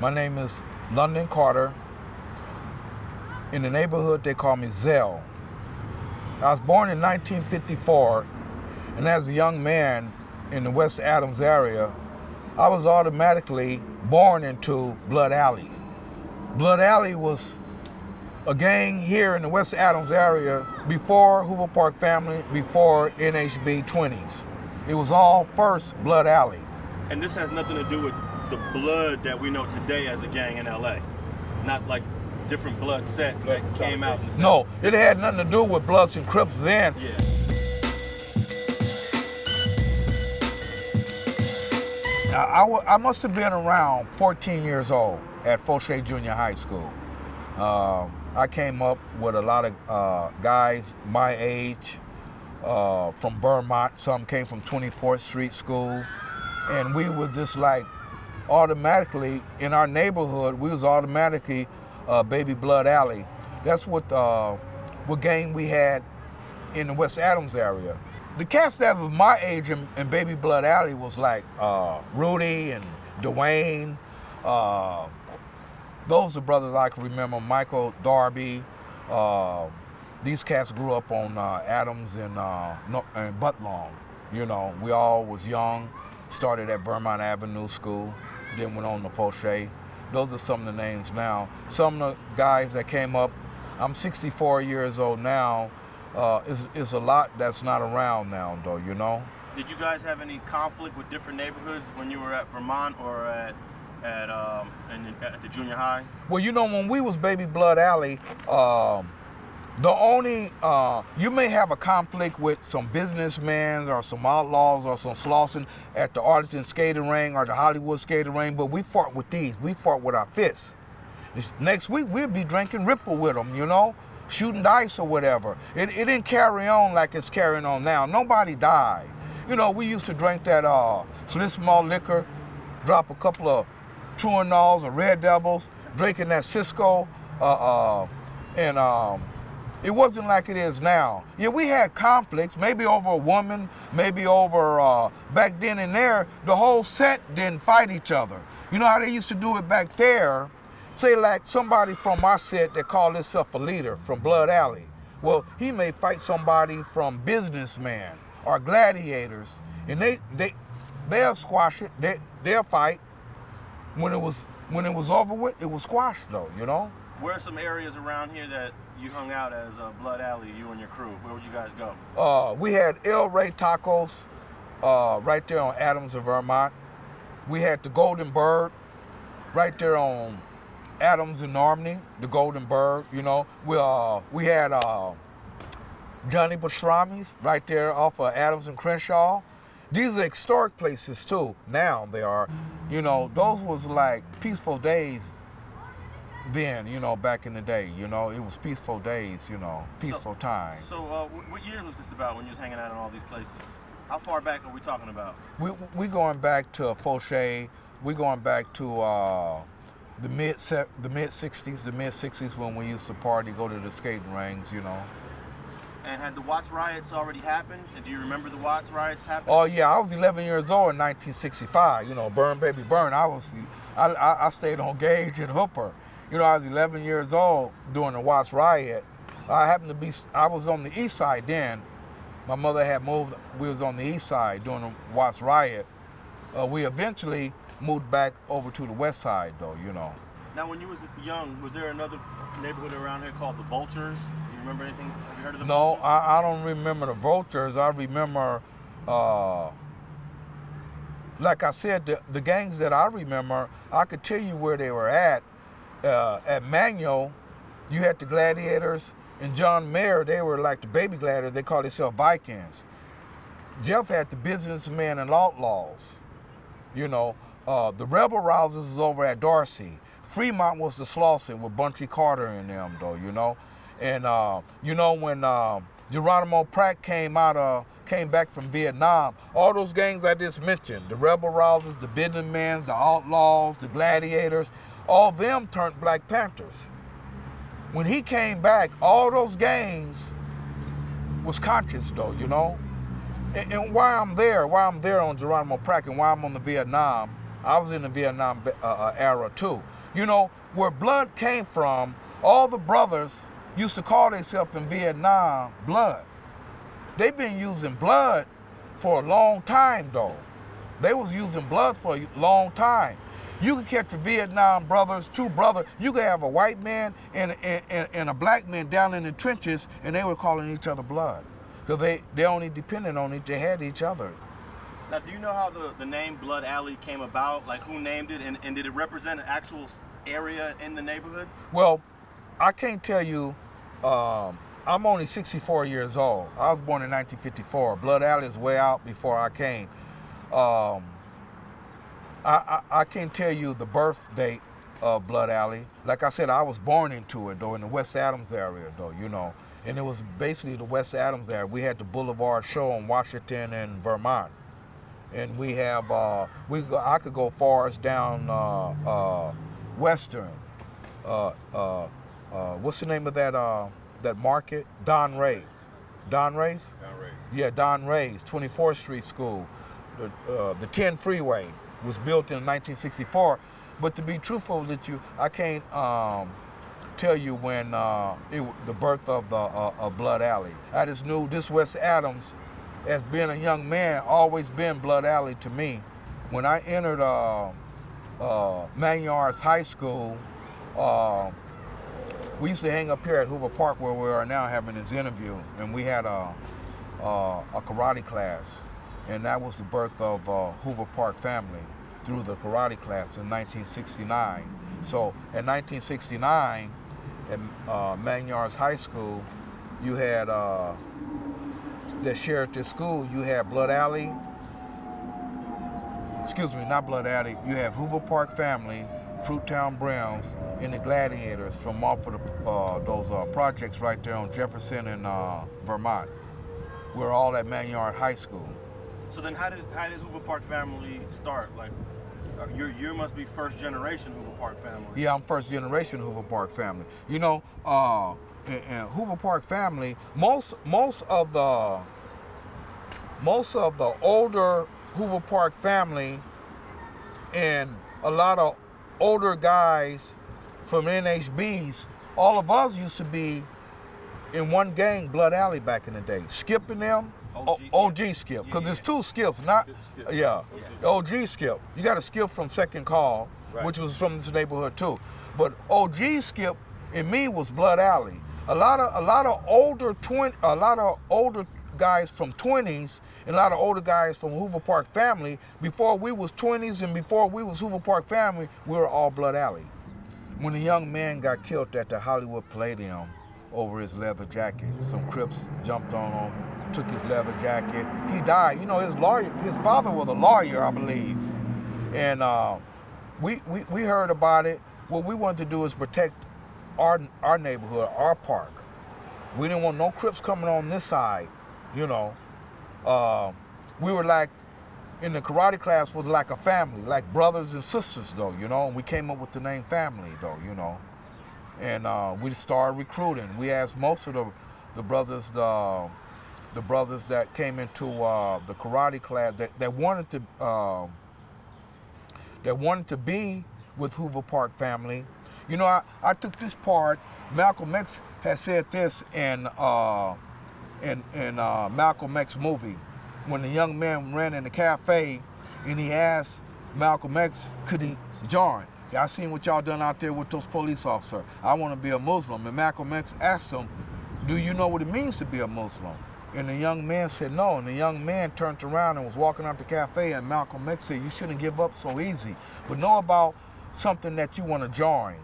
My name is London Carter. In the neighborhood, they call me Zel. I was born in 1954, and as a young man in the West Adams area, I was automatically born into Blood Alley. Blood Alley was a gang here in the West Adams area before Hoover Park family, before NHB 20s. It was all first Blood Alley. And this has nothing to do with the blood that we know today as a gang in LA. Not like different blood sets blood that came out. No, it had nothing to do with Bloods and Crips then. Yeah. I, I, I must have been around 14 years old at Foshay Junior High School. Uh, I came up with a lot of uh, guys my age uh, from Vermont. Some came from 24th Street School, and we were just like automatically in our neighborhood. We was automatically uh, Baby Blood Alley. That's what uh, what gang we had in the West Adams area. The cast that was my age in, in Baby Blood Alley was like uh, Rudy and Dwayne. Uh, those are brothers I can remember. Michael Darby. Uh, these cats grew up on uh, Adams and, uh, and Budlong. You know, we all was young. Started at Vermont Avenue School, then went on to Foshay. Those are some of the names now. Some of the guys that came up, I'm 64 years old now, uh, is, is a lot that's not around now, though, you know? Did you guys have any conflict with different neighborhoods when you were at Vermont or at at um the, at the junior high? Well, you know, when we was Baby Blood Alley, um, the only uh, you may have a conflict with some businessmen or some outlaws or some Slauson at the Arlington skating ring or the Hollywood skating ring, but we fought with these. We fought with our fists. Next week we'll be drinking Ripple with them, you know, shooting dice or whatever. It, it didn't carry on like it's carrying on now. Nobody died. You know, we used to drink that uh, so this small liquor, drop a couple of Tuinals or Red Devils, drinking that Cisco, uh, uh, and um, it wasn't like it is now. Yeah, we had conflicts, maybe over a woman, maybe over, uh, back then and there, the whole set didn't fight each other. You know how they used to do it back there? Say like somebody from our set that called himself a leader from Blood Alley. Well, he may fight somebody from businessman or gladiators, and they, they, they'll squash it, they, they'll fight. When it was when it was over with, it was squashed though, you know? Where are some areas around here that you hung out as uh, Blood Alley, you and your crew? Where would you guys go? Uh, we had El Rey Tacos uh, right there on Adams of Vermont. We had the Golden Bird right there on Adams and Normandy, the Golden Bird, you know. We, uh, we had uh, Johnny Pastrami's right there off of Adams and Crenshaw. These are historic places too. Now they are, you know, those was like peaceful days then, you know, back in the day, you know, it was peaceful days, you know, peaceful so, times. So, uh, what year was this about when you was hanging out in all these places? How far back are we talking about? We we going back to Foshay. We going back to uh, the mid the mid '60s, the mid '60s when we used to party, go to the skating rings, you know. And had the Watts riots already happened? And do you remember the Watts riots happening? Oh yeah, I was 11 years old in 1965. You know, burn baby burn. I was, I, I, I stayed on Gage and Hooper. You know, I was 11 years old during the Watts riot. I happened to be, I was on the east side then. My mother had moved, we was on the east side during the Watts riot. Uh, we eventually moved back over to the west side though, you know. Now when you was young, was there another neighborhood around here called the Vultures? Do you remember anything? Have you heard of the no, Vultures? No, I, I, don't remember the Vultures. I remember, uh, like I said, the, the gangs that I remember, I could tell you where they were at uh, at Manual, you had the Gladiators and John Muir. They were like the baby gladiators. They called themselves Vikings. Jeff had the businessmen and outlaws. You know, uh, the rebel rousers is over at Dorsey. Fremont was the Slauson with Bunchy Carter in them, though. You know, and uh, you know when uh, Geronimo Pratt came out of came back from Vietnam, all those gangs I just mentioned, the rebel rousers, the businessmen, the outlaws, the gladiators, all them turned Black Panthers. When he came back, all those gangs was conscious though, you know? And, and why I'm there, why I'm there on Geronimo Pratt and why I'm on the Vietnam, I was in the Vietnam uh, uh, era too. You know, where blood came from, all the brothers used to call themselves in Vietnam blood. They've been using blood for a long time though. They was using blood for a long time. You could catch the Vietnam brothers, two brothers. You could have a white man and, and, and a black man down in the trenches, and they were calling each other blood. Because they, they only depended on each, they had each other. Now, do you know how the, the name Blood Alley came about? Like, who named it, and, and did it represent an actual area in the neighborhood? Well, I can't tell you. Um, I'm only 64 years old. I was born in 1954. Blood Alley is way out before I came. Um, I, I, I can't tell you the birth date of Blood Alley. Like I said, I was born into it though, in the West Adams area though, you know. And it was basically the West Adams area. We had the Boulevard Show in Washington and Vermont. And we have, uh, we I could go far as down uh, uh, Western. Uh, uh, uh, what's the name of that that market? Don Ray. Don Ray's? Don Ray's. Yeah, Don Ray's, 24th Street School. The, the 10 freeway was built in 1964. But to be truthful with you, I can't um, tell you when uh, it, the birth of the uh, of Blood Alley. I just knew this West Adams, as being a young man, always been Blood Alley to me. When I entered uh, uh, Manual Arts High School, uh, we used to hang up here at Hoover Park where we are now having this interview, and we had a, a, a karate class, and that was the birth of uh, Hoover Park family through the karate class in 1969. So in 1969, at uh, High School, you had uh, that shared this school. You had Blood Alley. Excuse me, not Blood Alley. You have Hoover Park Family, Fruittown Browns, and the Gladiators from off of the, uh, those uh, projects right there on Jefferson and uh, Vermont. We're all at Manual Arts High School. So then, how did how did Hoover Park Family start? Like, uh, you you must be first generation Hoover Park family. Yeah, I'm first generation Hoover Park family. You know, uh, and, and Hoover Park family, most most of the most of the older Hoover Park family and a lot of older guys from NHBs, all of us used to be in one gang, Blood Alley, back in the day. Skipping them, OG, OG skip, because yeah, there's two skips, not, skip. yeah, OG skip. You got a skip from Second Call, right. which was from this neighborhood too. But OG skip in me was Blood Alley. A lot of a lot of older twin, a lot of older guys from 20s and a lot of older guys from Hoover Park family. Before we was 20s and before we was Hoover Park family, we were all Blood Alley. When a young man got killed at the Hollywood Palladium over his leather jacket, some Crips jumped on him, took his leather jacket. He died. You know, his lawyer, his father was a lawyer, I believe. And uh, we, we, we heard about it. What we wanted to do is protect our, our neighborhood, our park. We didn't want no Crips coming on this side, you know. Uh, we were like, in the karate class was like a family, like brothers and sisters though, you know. And we came up with the name family though, you know. And uh, we started recruiting. We asked most of the, the brothers, the, the brothers that came into uh, the karate class that, that wanted to uh, that wanted to be with Hoover Park family. You know, I, I took this part. Malcolm X had said this in uh, in, in uh, Malcolm X movie when the young man ran in the cafe and he asked Malcolm X could he join. I seen what y'all done out there with those police officers. I want to be a Muslim. And Malcolm X asked him, do you know what it means to be a Muslim? And the young man said no. And the young man turned around and was walking out the cafe. And Malcolm X said, You shouldn't give up so easy. But know about something that you want to join.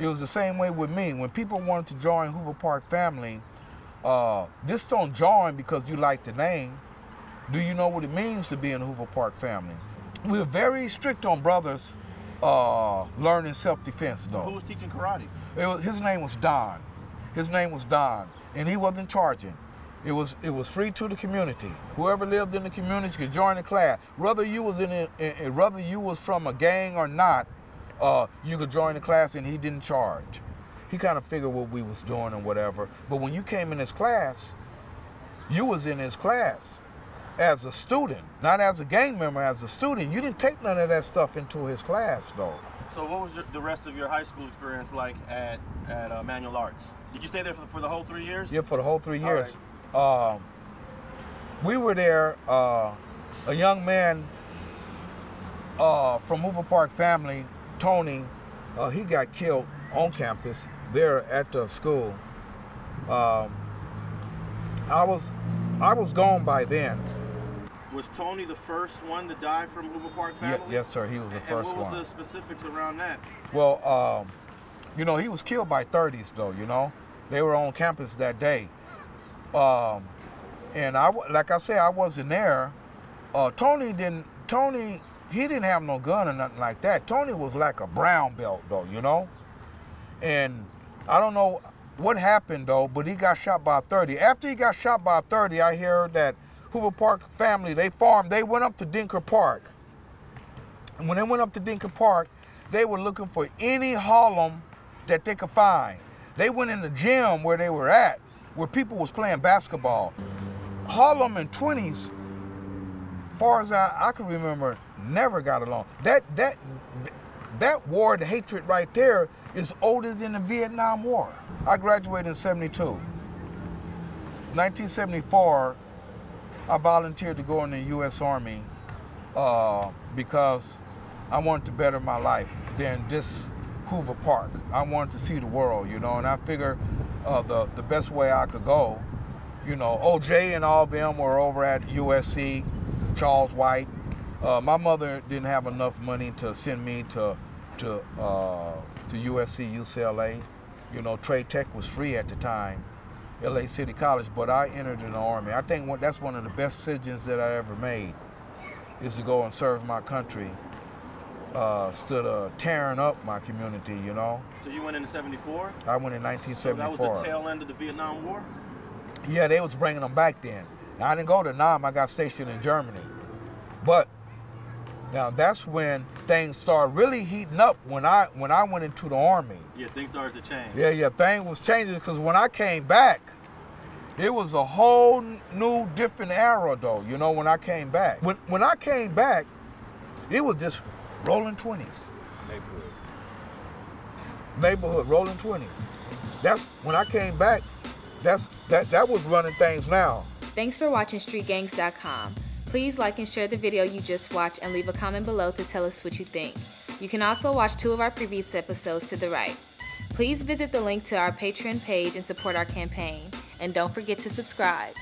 It was the same way with me. When people wanted to join Hoover Park family, uh, just don't join because you like the name. Do you know what it means to be in Hoover Park family? We're very strict on brothers uh, learning self-defense, though. Who was teaching karate? Was, his name was Don. His name was Don, and he wasn't charging. It was it was free to the community. Whoever lived in the community could join the class. Whether you was in, a, whether you was from a gang or not, uh, you could join the class, and he didn't charge. He kind of figured what we was doing and whatever. But when you came in his class, you was in his class. as a student, not as a gang member, as a student. You didn't take none of that stuff into his class, though. So what was the rest of your high school experience like at at uh, Manual Arts? Did you stay there for, for the whole three years? Yeah, for the whole three years. Um, we were there. Uh, a young man uh, from Hoover Park family, Tony, uh, he got killed on campus there at the school. Um, I was I was gone by then. Was Tony the first one to die from Hoover Park family? yes, sir. He was the And first what was one. the specifics around that? Well, um, you know, he was killed by 30s, though. You know, they were on campus that day, um, and I, like I said, I wasn't there. Uh, Tony didn't. Tony, he didn't have no gun or nothing like that. Tony was like a brown belt, though. You know, and I don't know what happened though, but he got shot by 30. After he got shot by 30, I hear that Hoover Park family, they farmed, they went up to Denker Park. And when they went up to Denker Park, they were looking for any Harlem that they could find. They went in the gym where they were at, where people was playing basketball. Harlem and 20s, far as I, I can remember, never got along. That that that war, the hatred right there, is older than the Vietnam War. I graduated in 72. 1974, I volunteered to go in the U.S. Army uh, because I wanted to better my life than this Hoover Park. I wanted to see the world, you know, and I figured uh, the, the best way I could go, you know, OJ and all them were over at USC, Charles White. Uh, my mother didn't have enough money to send me to to uh, to USC, UCLA. You know, Trade Tech was free at the time, LA City College, but I entered in the Army. I think that's one of the best decisions that I ever made, is to go and serve my country. Uh, instead of tearing up my community, you know. So you went in 74? I went in So that was the tail end of the Vietnam War? Yeah, they was bringing them back then. Now, I didn't go to Nam. I got stationed in Germany. But now that's when things started really heating up when I when I went into the army. Yeah, things started to change. Yeah, yeah, thing was changing because when I came back, it was a whole new, different era though. You know, when I came back. When when I came back, it was just rolling twenties. Neighborhood Neighborhood, rolling twenties. That's when I came back. That's that that was running things now. Thanks for watching StreetGangs.com. Please like and share the video you just watched and leave a comment below to tell us what you think. You can also watch two of our previous episodes to the right. Please visit the link to our Patreon page and support our campaign. And don't forget to subscribe.